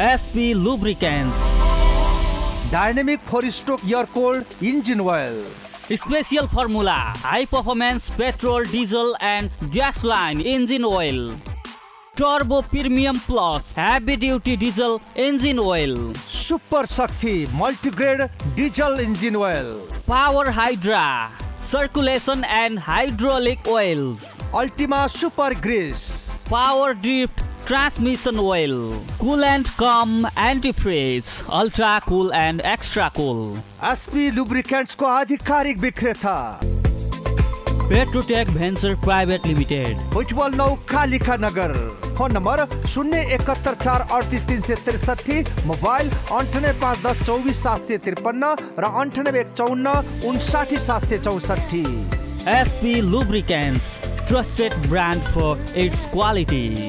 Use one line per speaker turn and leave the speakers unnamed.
SP Lubricants.
Dynamic four stroke air cooled engine oil.
Special formula high performance petrol, diesel, and gasoline engine oil. Turbo Premium Plus heavy duty diesel engine oil.
Super Shakti multigrade diesel engine oil.
Power Hydra circulation and hydraulic oils.
Ultima Super Grease.
Power Drift transmission oil. Coolant cum antifreeze. Ultra cool and extra cool.
SP lubricants को आधिकारिक विक्रेता
Petrotech Venture Private Limited.
Bhujbal नौ Kalika Nagar phone number शून्य इकहत्तर चार अडतिस तिन सय त्रिसठी mobile अन्ठानब्बे पाँच दस चौबिस सात सय त्रिपन्न र अन्ठानब्बे एक चौन्न उन्साठी सात सय चौसठी
SP Lubricants. Trusted brand for its quality.